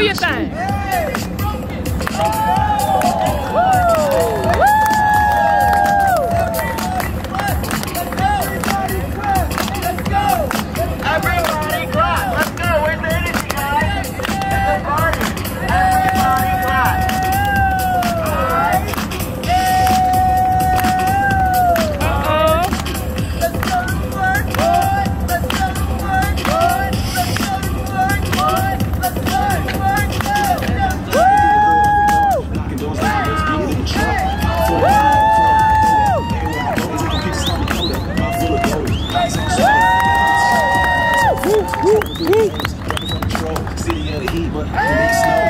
Do your thing. cold, city of the heat, but it makes snow.